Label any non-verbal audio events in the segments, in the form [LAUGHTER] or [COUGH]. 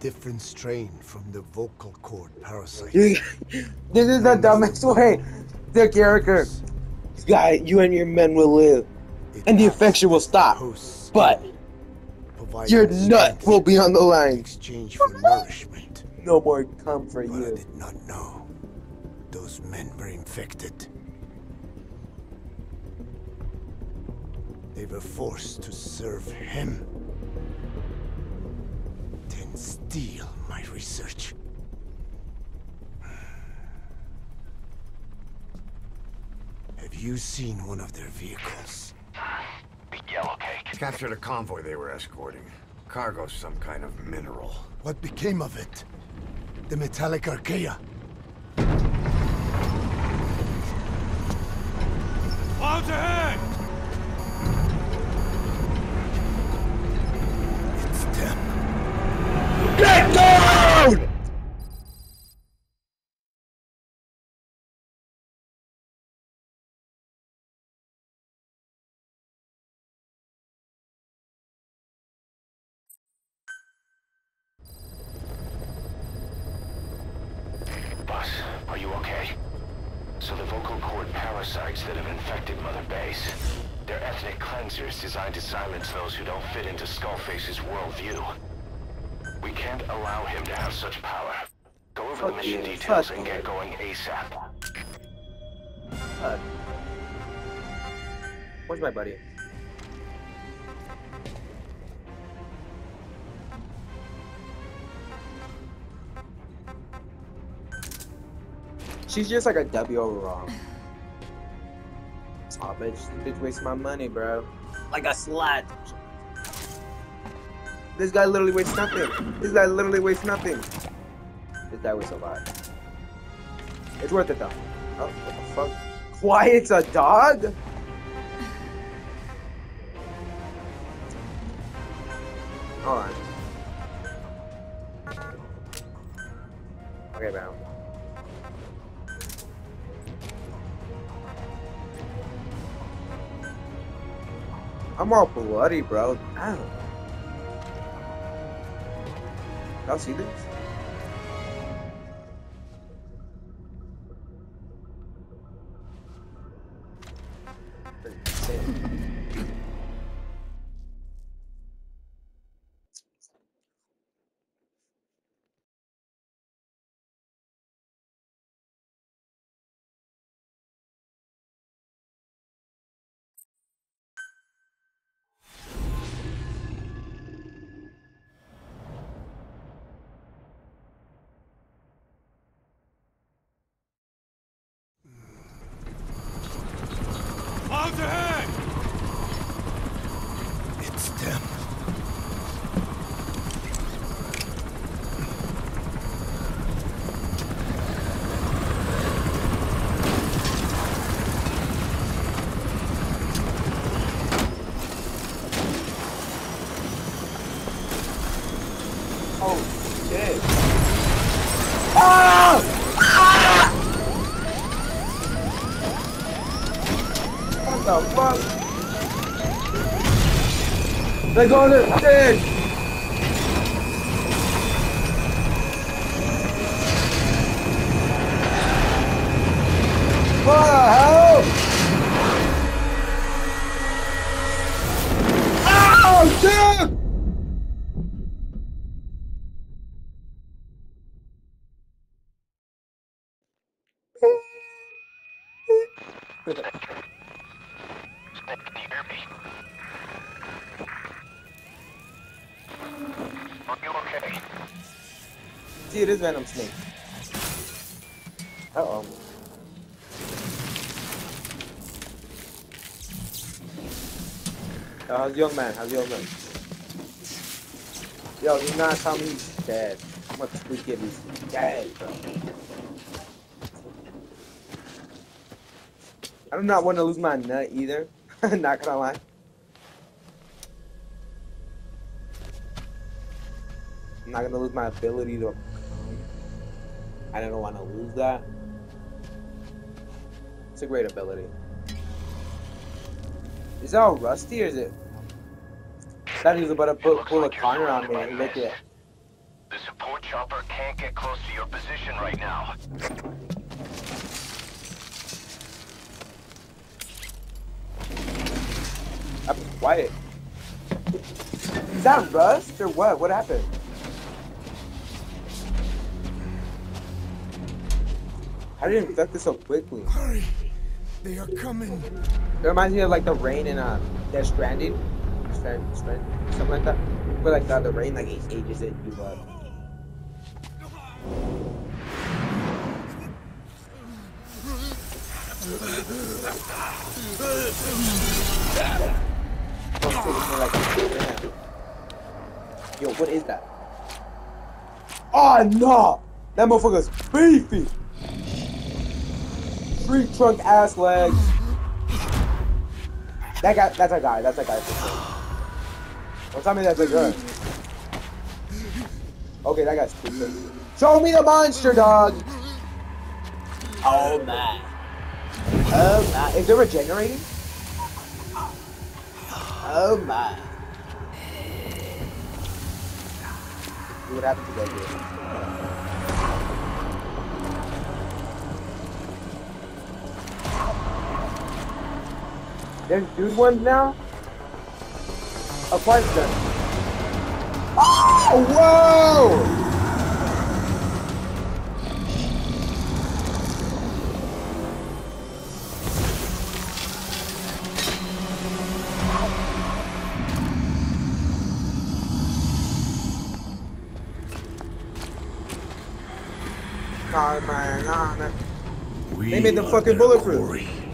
different strain from the vocal cord parasite. [LAUGHS] this is the dumbest way. The character, guy, you and your men will live, It and the infection will stop. But your nut will be on the line. exchange for nourishment. No more come for But I did not know those men were infected. They were forced to serve him. Then steal my research. Have you seen one of their vehicles? The yellow cake. Captured a convoy they were escorting. Cargo, some kind of mineral. What became of it? The metallic archaea? Clouds ahead! It's them. Get down! Are you okay? So the vocal cord parasites that have infected Mother Base, they're ethnic cleansers designed to silence those who don't fit into Skullface's worldview. We can't allow him to have such power. Go over the mission you, details fuck and get going ASAP. Uh, where's my buddy? She's just like a W overall. Aw, bitch, this bitch wasting my money, bro. Like a slut. This guy literally wastes nothing. This guy literally wastes nothing. This guy wastes a lot. It's worth it though. Oh, what the fuck? Quiet's a dog? On. Okay, bro. I'm all bloody, bro. Y'all see? Insane. They're to dig! Okay? See, it is Venom Snake. Uh oh. Yo, how's young man? How's young man? Yo, do not tell me he's dead. I'm gonna. He's dead, bro. I do not want to lose my nut either. [LAUGHS] not gonna lie. Not gonna lose my ability to. I don't want to lose that. It's a great ability. Is that all rusty or is it? That he was about to put, pull a corner on me and lick it. The support chopper can't get close to your position right now. I'm quiet. Is that rust or what? What happened? How did it infect this so quickly? Hurry! They are coming! It reminds me of like the rain in uh, Death Stranding. Strand, Strand, something like that. But like uh, the rain like it ages it you up. Yo, what is that? Oh no! That motherfucker's beefy! Tree trunk ass legs. That guy, that's a guy, that's a guy for sure. Don't tell me that's a girl. Okay, that guy's stupid. Show me the monster, dog! Oh my. Oh my. Is it regenerating? Oh my. See what happens to that dude. There's dude ones now? A question. Oh, whoa! Nah, man, nah, man. They made them fucking bulletproof.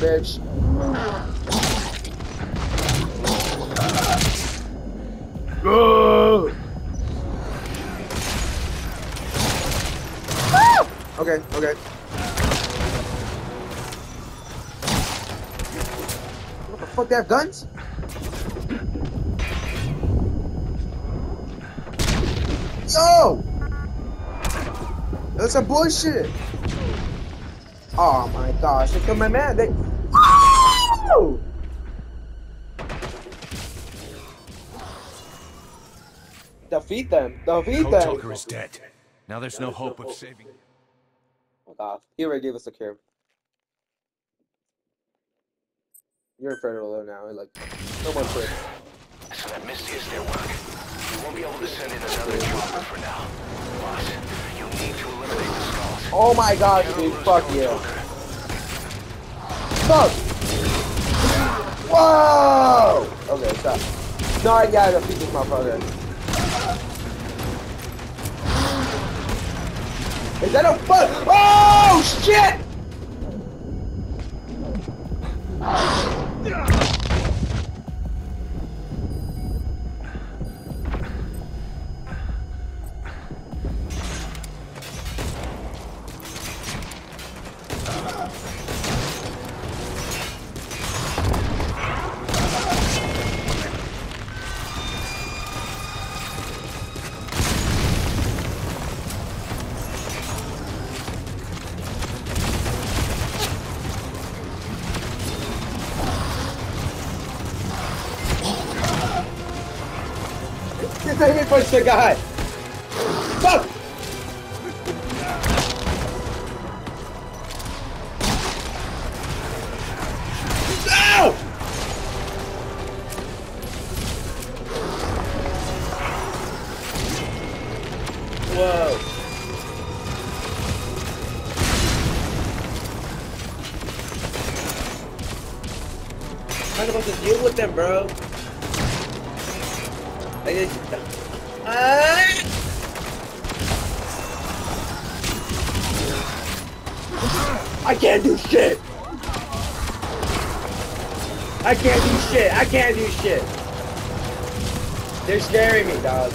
Bitch. Go! Okay, okay. What the fuck, they have guns? Yo! That's some bullshit! Oh my gosh, look at my man. They. Defeat them. Defeat Code them. Talker is dead. Now there's no hope of saving. Fuck off. Oh, he already gave us a cure. You're in federal law now. Like, no more tricks. So that Misty is their work. We won't be able to send in another chopper for now. But you need to eliminate the skulls. Oh my god, dude. Fuck you. Fuck! Whoa! Okay, stop. No, I gotta defeat this motherfucker. Is that a fuck? Oh shit! The guy. Fuck! Ow! Whoa. How am I supposed to deal with them, bro? Like! Uh, I can't do shit! I can't do shit! I can't do shit! They're scaring me, dog.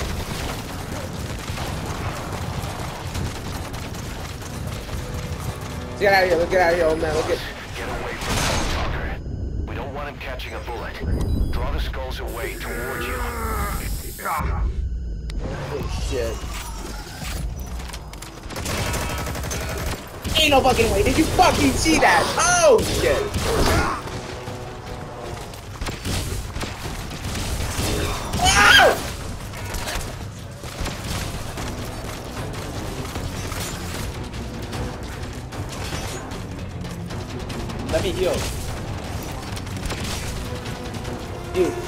Get out of here, Look, get out of here, old man, Look at. get... Get away from the We don't want him catching a bullet. Draw the skulls away toward you. Shit. Ain't no fucking way. Did you fucking see that? Oh shit. Ow! Let me heal. Dude.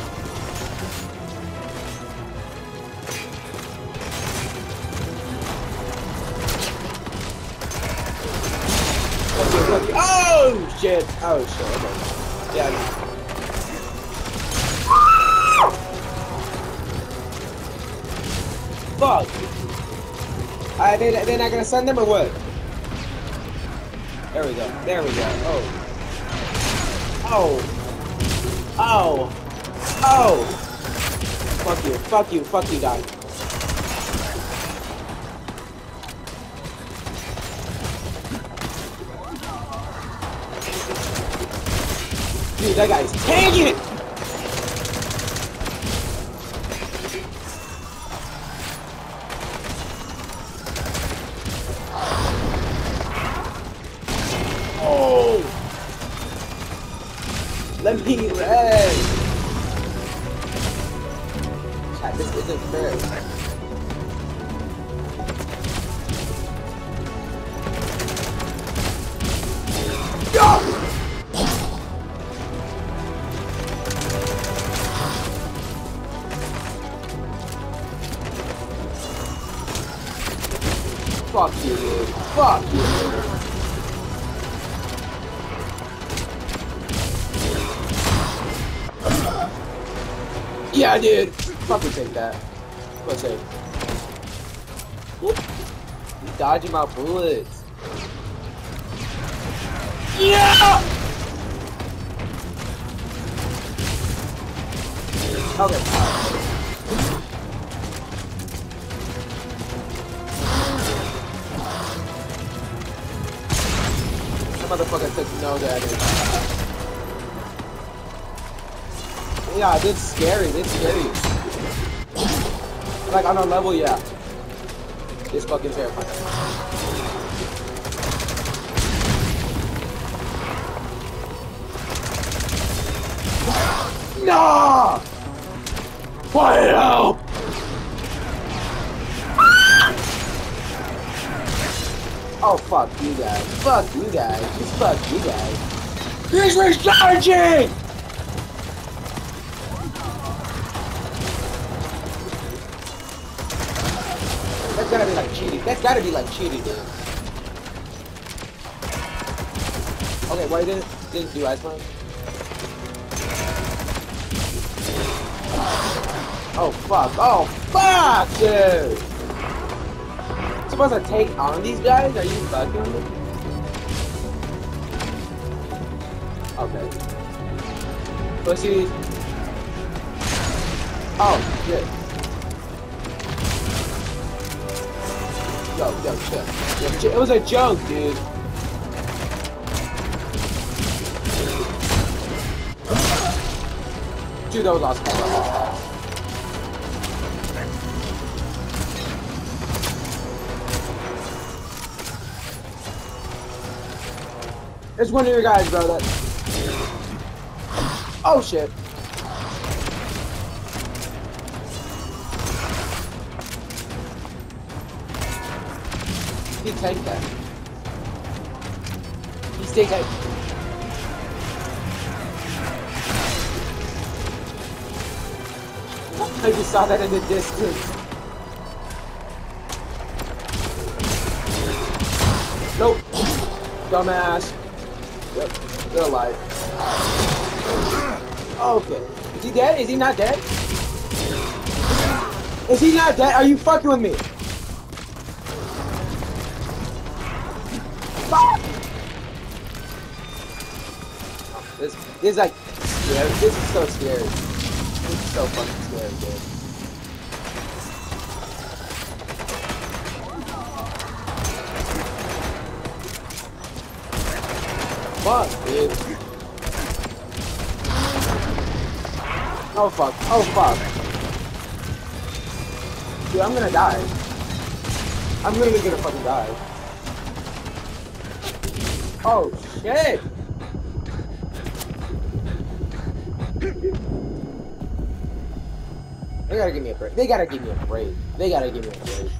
Shit! Oh shit! Okay. Yeah. Fuck! Uh, they, they're not gonna send them or what? There we go. There we go. Oh. Oh. Oh. Oh. Fuck you. Fuck you. Fuck you, guy. Dude, that guy's it! Oh! Let me rest! Chat, this isn't fair. Yeah, dude. Fucking take that. Let's say. You dodging my bullets. Yeah! Okay. That motherfucker took no damage. Yeah, is scary. Is scary. Like on a level, yeah. It's fucking terrifying. [LAUGHS] No! Fire help! Oh fuck you guys. Fuck you guys. Just fuck you guys. He's recharging! That's gotta be like cheating, dude. Okay, why didn't didn't do ice punch? Oh fuck! Oh fuck, dude! Supposed to take on these guys? Are you fucking me? Okay. Pussy. Oh shit. Yo, yo. Yo. It was a joke, dude. Dude, that was awesome. It's one of your guys, bro. That. Oh shit. He tanked that. He stayed tight. I just saw that in the distance. Nope. Dumbass. Yep. They're alive. Okay. Is he dead? Is he not dead? Is he not dead? Are you fucking with me? This, this is like scary. This is so scary. This is so fucking scary, dude. fuck, dude. Oh fuck, oh fuck. Dude, I'm gonna die. I'm literally gonna fucking die. Oh shit! They gotta give me a break. They gotta give me a break. They gotta give me a break.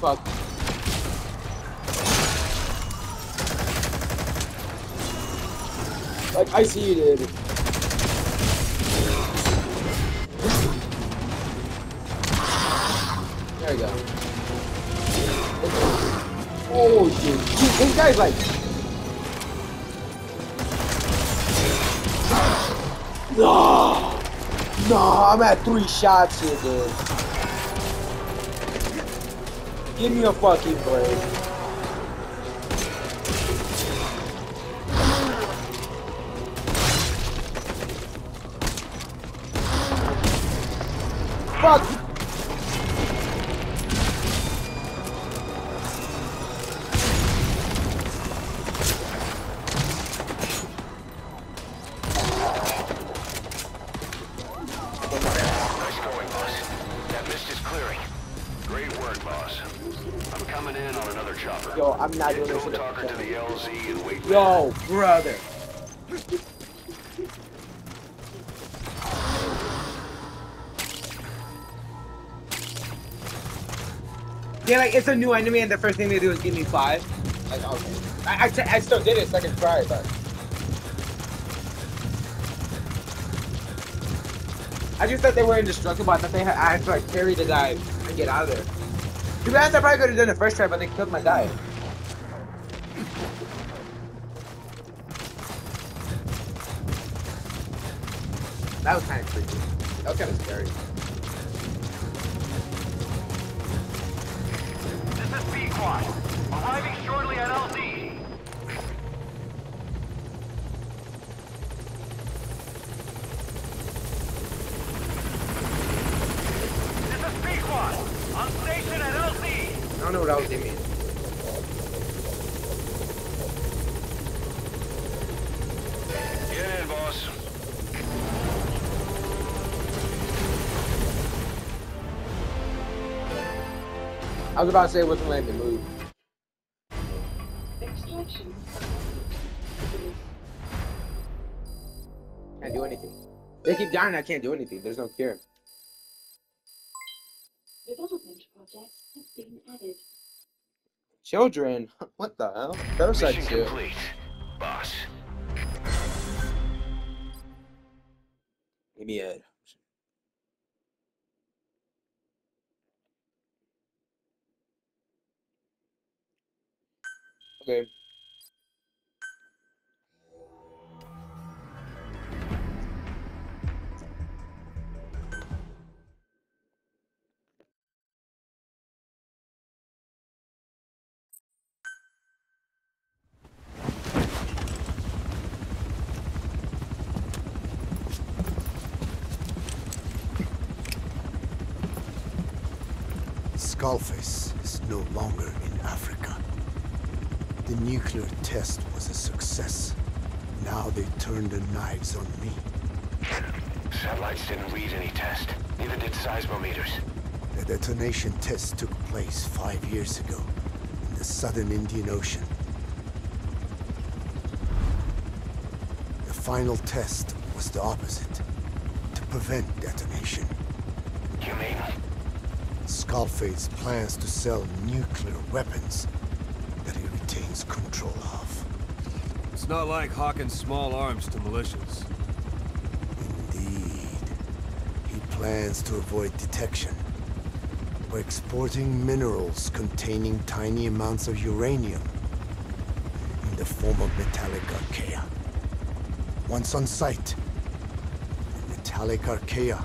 Fuck. Like, I see you, dude. There we go. Oh, dude. Dude, this guy's like... No! No, I'm at three shots here, dude. Give me a fucking break. Fuck! Yeah, like it's a new enemy, and the first thing they do is give me five. Like, okay, I, I, still did it second try, but I just thought they were indestructible. I thought they had, I had to like carry the dive and get out of there. To be honest, I probably could have done it first try, but they killed my dive. That was kind of creepy. That was kind of scary. This I was about to say it wasn't letting me move. Extraction. Can't do anything. They keep dying, I can't do anything. There's no cure. Development projects have been added. Children? [LAUGHS] What the hell? Parasite Mission shit. complete, boss. Give me a. Okay. Skullface is no longer in Africa. The nuclear test was a success. Now they turn the knives on me. Satellites didn't read any test. Neither did seismometers. The detonation test took place five years ago in the southern Indian Ocean. The final test was the opposite, to prevent detonation. You mean? Skullface plans to sell nuclear weapons control of. It's not like hawking small arms to militias. Indeed. He plans to avoid detection by exporting minerals containing tiny amounts of uranium in the form of metallic archaea. Once on site, the metallic archaea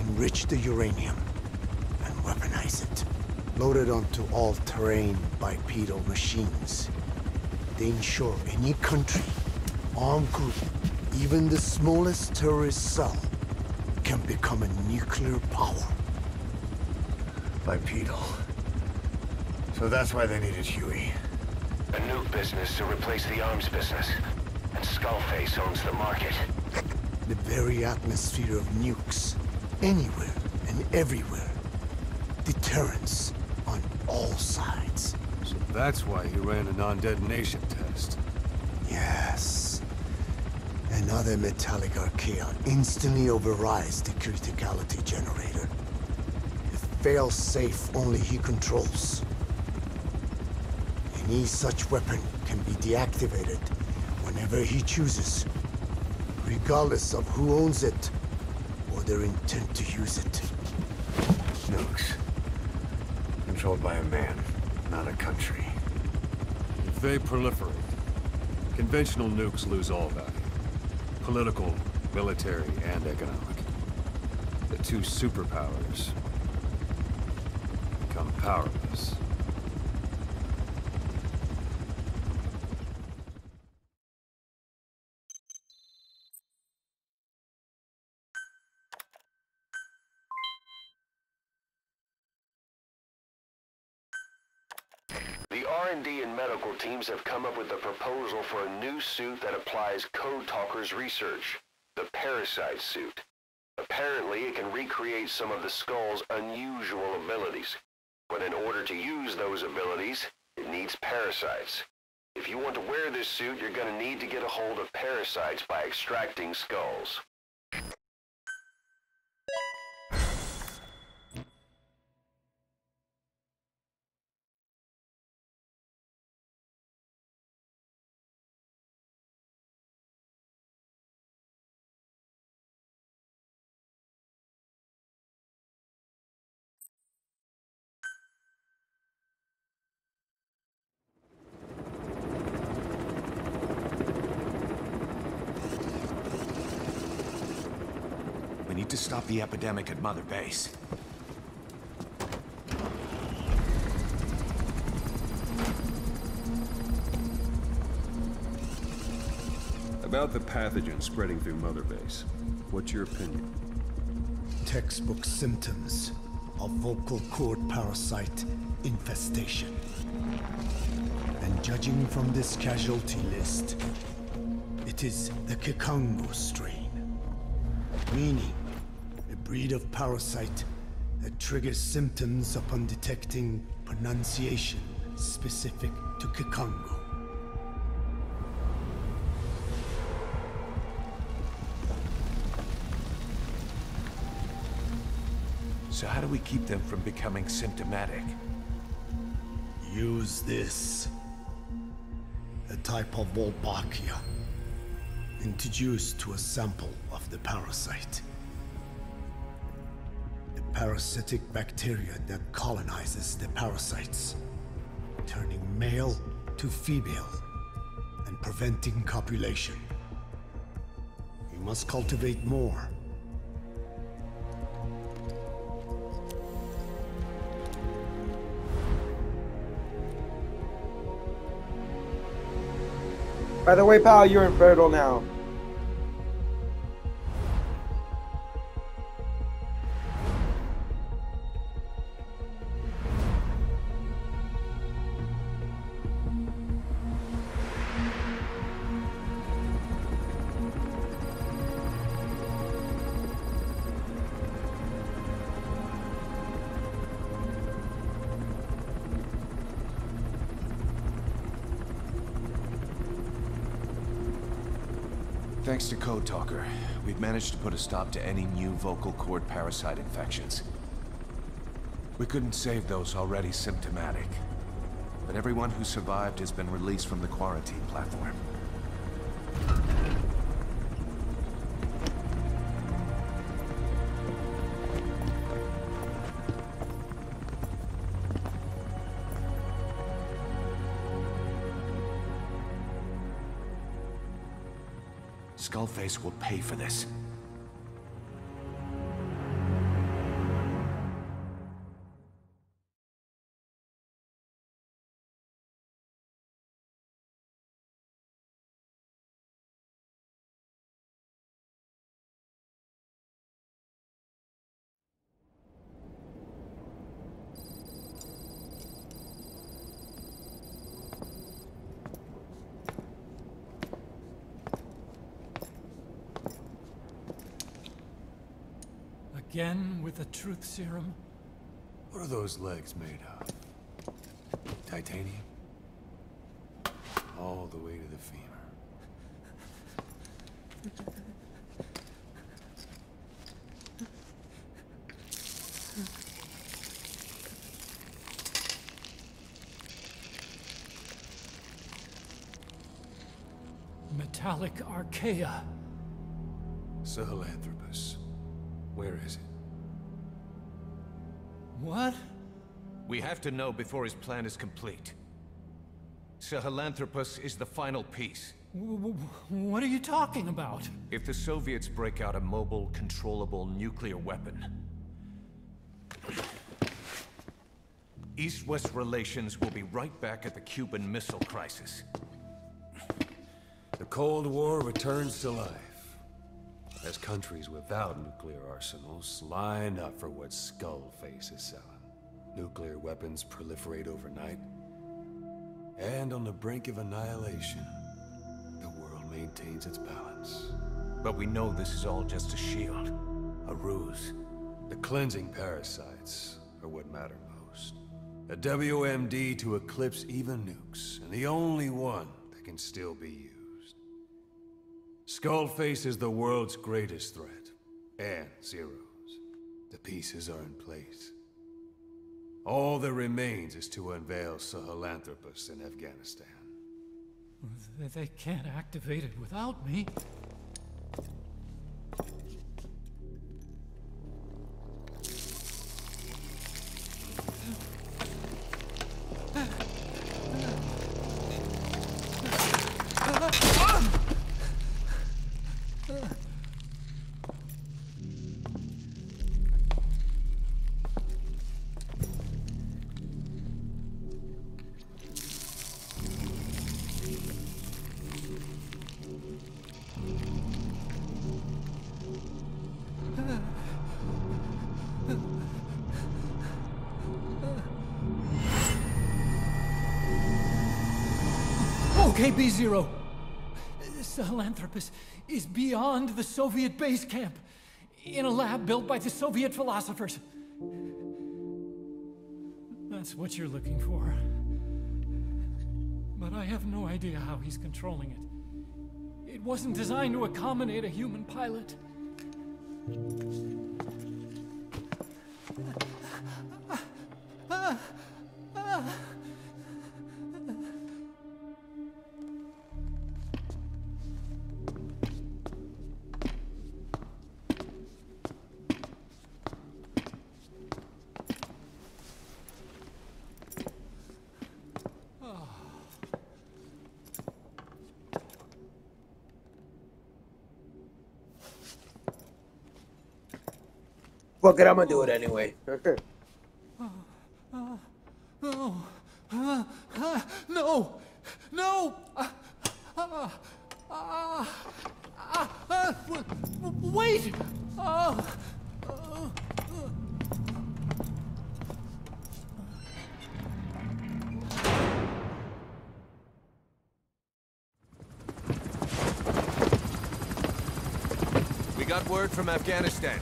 enrich the uranium and weaponize it. Loaded onto all-terrain bipedal machines. They ensure any country, armed group, even the smallest terrorist cell, can become a nuclear power. Bipedal. So that's why they needed Huey. A nuke business to replace the arms business. And Skullface owns the market. The very atmosphere of nukes. Anywhere and everywhere. Deterrence all sides. So that's why he ran a non-detonation test. Yes. Another metallic archaea instantly overrides the criticality generator. It fails safe only he controls. Any such weapon can be deactivated whenever he chooses, regardless of who owns it or their intent to use it. Nukes. Controlled by a man, not a country. If they proliferate, conventional nukes lose all value. Political, military, and economic. The two superpowers become powerless. Teams have come up with a proposal for a new suit that applies Code Talker's research, the Parasite suit. Apparently, it can recreate some of the Skull's unusual abilities. But in order to use those abilities, it needs parasites. If you want to wear this suit, you're gonna need to get a hold of parasites by extracting skulls. To stop the epidemic at Mother Base. About the pathogen spreading through Mother Base. What's your opinion? Textbook symptoms of vocal cord parasite infestation. And judging from this casualty list, it is the Kikongo strain. Meaning, a breed of parasite that triggers symptoms upon detecting pronunciation specific to Kikongo. So how do we keep them from becoming symptomatic? Use this. A type of Wolbachia. Introduced to a sample of the parasite. Parasitic bacteria that colonizes the parasites, turning male to female and preventing copulation. We must cultivate more. By the way, pal, you're infertile now. Thanks to Code Talker, we've managed to put a stop to any new vocal cord parasite infections. We couldn't save those already symptomatic. But everyone who survived has been released from the quarantine platform. Skullface will pay for this. Again with the truth serum? What are those legs made of? Titanium? All the way to the femur. Metallic archaea. Sahelanthropus. Where is it? What? We have to know before his plan is complete. Sahelanthropus is the final piece. W- w- what are you talking about? If the Soviets break out a mobile, controllable nuclear weapon, East-West relations will be right back at the Cuban Missile Crisis. The Cold War returns to life. As countries without nuclear arsenals line up for what Skullface is selling. Nuclear weapons proliferate overnight. And on the brink of annihilation, the world maintains its balance. But we know this is all just a shield. A ruse. The cleansing parasites are what matter most. A WMD to eclipse even nukes, and the only one that can still be used. Skullface is the world's greatest threat, and Zero's. The pieces are in place. All that remains is to unveil Sahelanthropus in Afghanistan. They- They can't activate it without me. OKB-0. Sahelanthropus is beyond the Soviet base camp, in a lab built by the Soviet philosophers. That's what you're looking for. But I have no idea how he's controlling it. It wasn't designed to accommodate a human pilot. Fuck it, I'm gonna do it anyway. No. Uh, uh, no. No. W- w- wait. We got word from Afghanistan.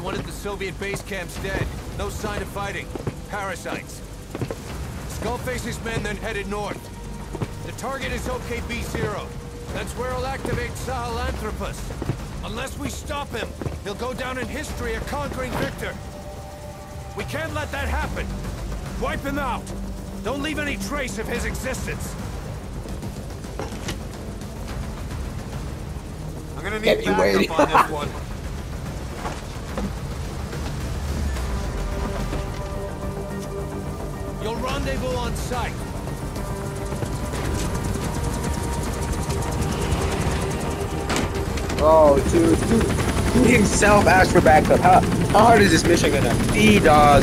Everyone at the Soviet base camp's dead. No sign of fighting. Parasites. Skullface's men then headed north. The target is OKB-0. That's where he'll activate Sahelanthropus. Unless we stop him, he'll go down in history a conquering victor. We can't let that happen. Wipe him out. Don't leave any trace of his existence. I'm gonna need backup on this one. [LAUGHS] You'll rendezvous on site. Oh, dude, dude, dude himself asked for backup. How, how hard is this mission gonna be, dog?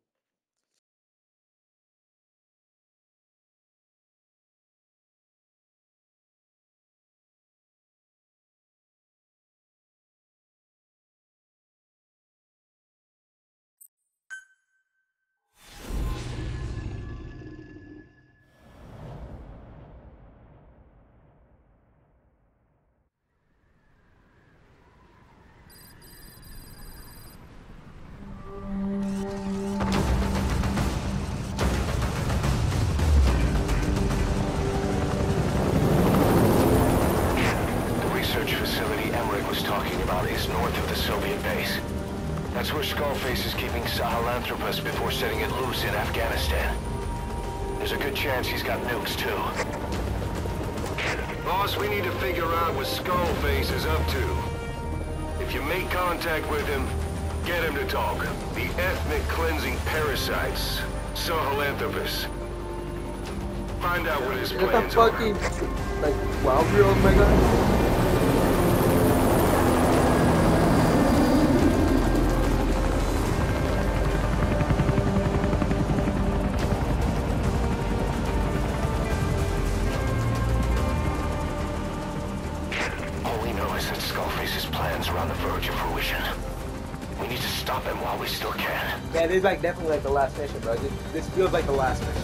Setting it loose in Afghanistan. There's a good chance he's got nukes, too. Boss, we need to figure out what Skullface is up to. If you make contact with him, get him to talk. The ethnic cleansing parasites, Sahelanthropus. Find out what his Is that the plans are. fucking like twelve year is like definitely like the last mission, bro. This, this feels like the last mission.